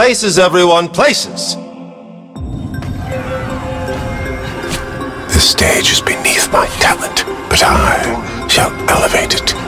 Places, everyone, places. The stage is beneath my talent, but I shall elevate it.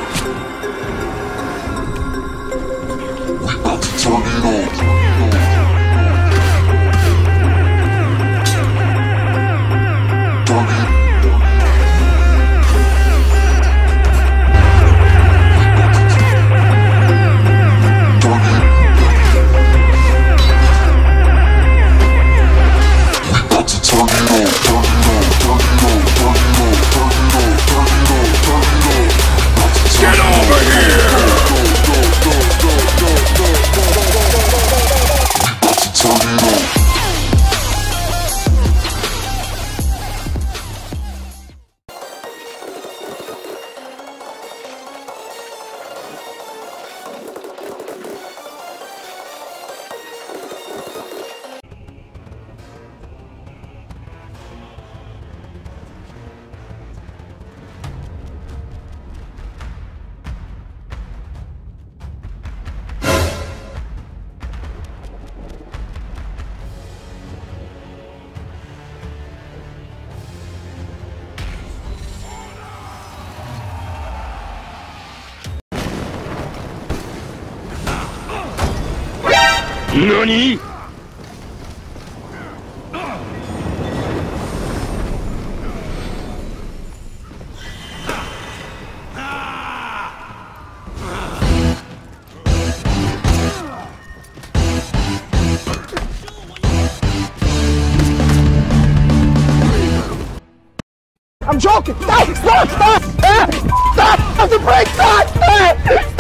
I'm joking! Stop! Stop! Stop! Eh, stop! Stop! Stop the brake! Stop! Stop!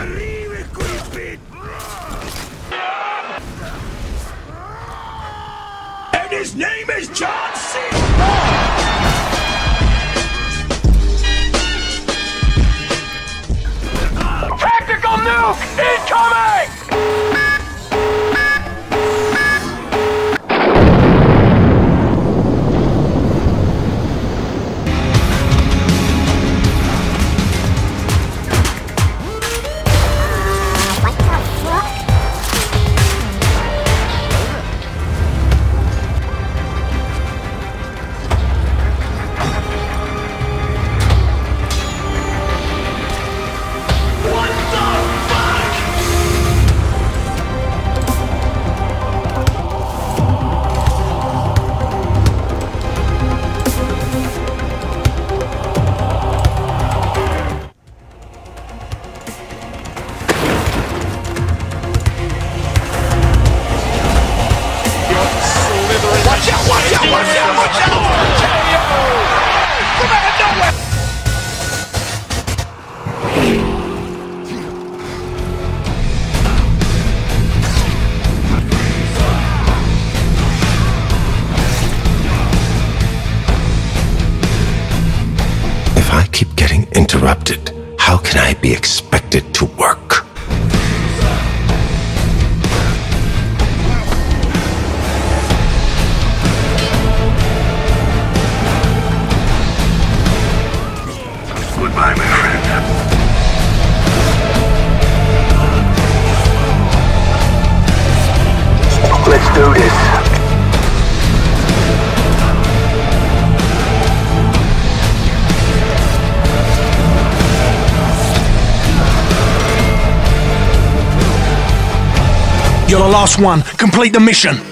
And his name is John Cena. Tactical nuke incoming! Interrupted, how can I be expected to work? You're the last one. Complete the mission.